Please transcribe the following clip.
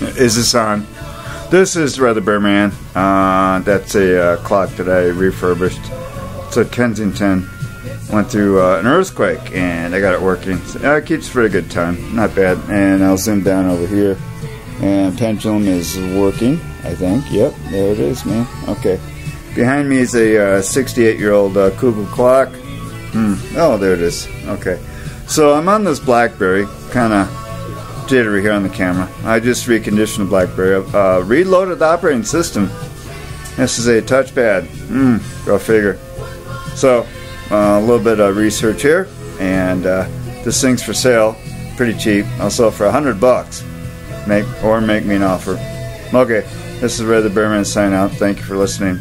is this on? This is Red Bearman. Uh, that's a uh, clock that I refurbished. It's a Kensington. Went through uh, an earthquake and I got it working. So, it keeps pretty good time. Not bad. And I'll zoom down over here. And pendulum is working, I think. Yep, there it is, man. Okay. Behind me is a 68 year old uh, Kugel clock. Hmm. Oh, there it is. Okay. So I'm on this Blackberry, kind of jittery here on the camera. I just reconditioned the BlackBerry. Uh, reloaded the operating system. This is a touchpad. Hmm, go figure. So, uh, a little bit of research here, and uh, this thing's for sale, pretty cheap. I'll sell for a hundred bucks. Make or make me an offer. Okay, this is Red the Bearman sign out. Thank you for listening.